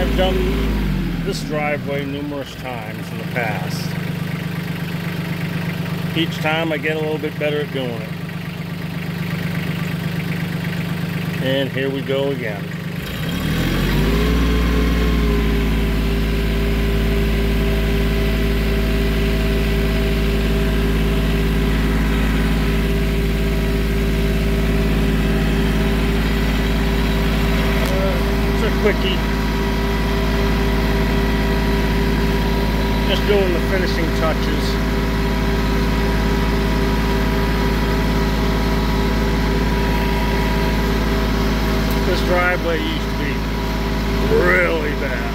I've done this driveway numerous times in the past. Each time I get a little bit better at doing it. And here we go again. quickie. Just doing the finishing touches. This driveway used to be really bad.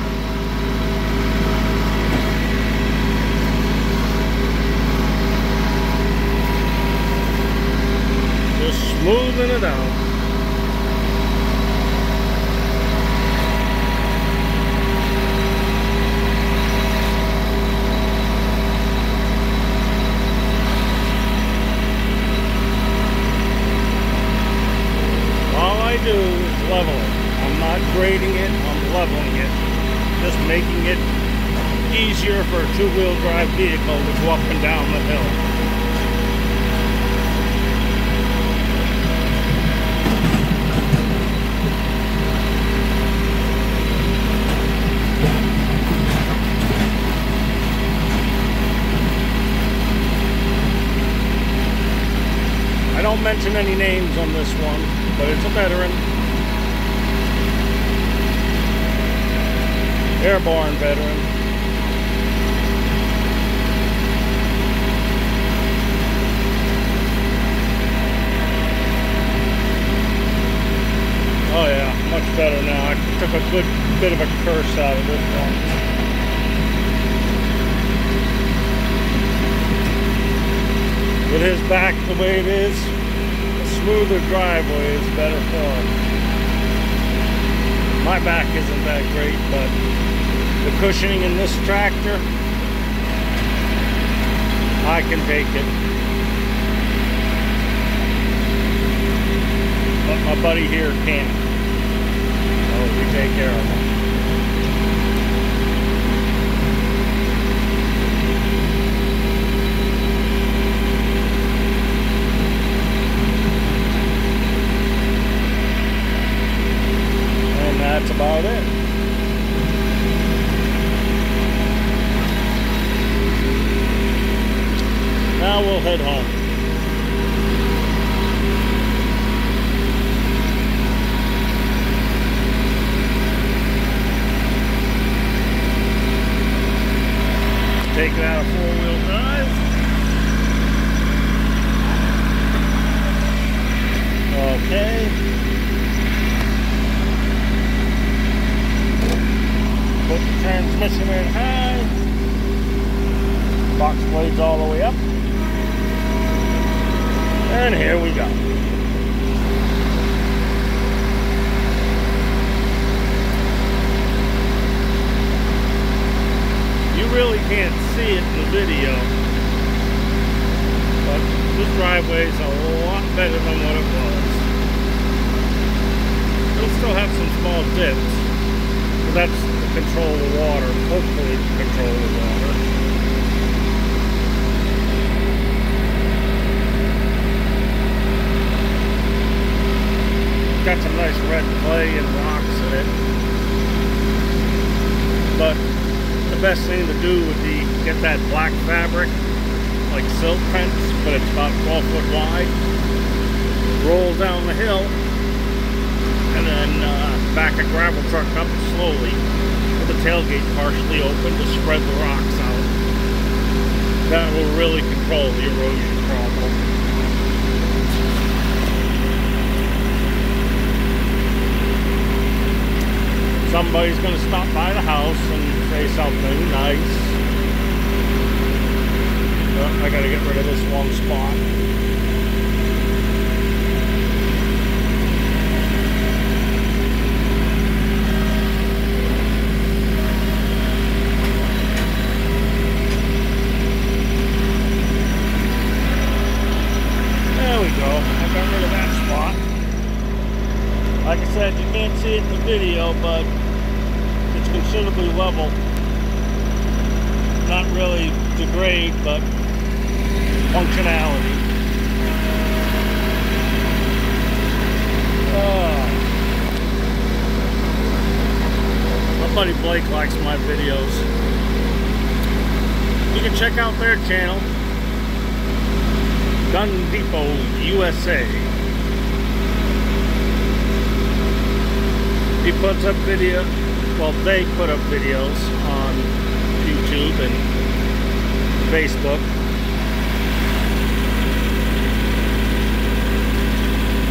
Just smoothing it out. do is level it. I'm not grading it, I'm leveling it. Just making it easier for a two-wheel drive vehicle to go up and down the hill. I don't mention any names on this one but it's a veteran. Airborne veteran. Oh yeah, much better now. I took a good bit of a curse out of this one. With his back the way it is, a smoother driveway is better for him. My back isn't that great, but the cushioning in this tractor, I can take it. But my buddy here can't. So we take care of him. And that's about it. Now we'll head home. Take it out of four-wheel drive. Okay. Put the transmission in high. Box blades all the way up. And here we go. You really can't see it in the video. But this driveway is a lot better than what it was. It'll still have some small dips. But that's to control the water, hopefully control the water. Got some nice red clay and rocks in it. But the best thing to do would be get that black fabric, like silt fence, but it's about 12 foot wide. Roll down the hill, and then uh, back a gravel truck up slowly with the tailgate partially open to spread the rocks out. That will really control the erosion somebody's going to stop by the house and say something nice. But I got to get rid of this one spot. video, but considerably level. Not really degrade, but functionality. Oh. My buddy Blake likes my videos. You can check out their channel, Gun Depot USA. He puts up video, well they put up videos on YouTube and Facebook.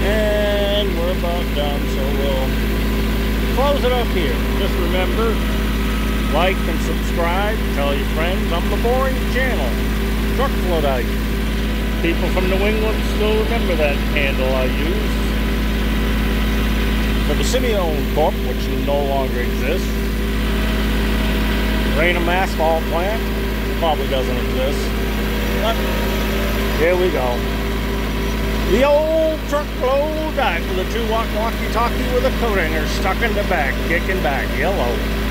And we're about done, so we'll close it up here. Just remember, like and subscribe, tell your friends, I'm the Boring Channel, Truck Floodite. People from New England still remember that handle I used. For the Simeone Corp, which no longer exists. Raynham Asphalt Plant, probably doesn't exist. But here we go. The old truckload back with a two-watt walkie-talkie with a coat hanger stuck in the back, kicking back, yellow.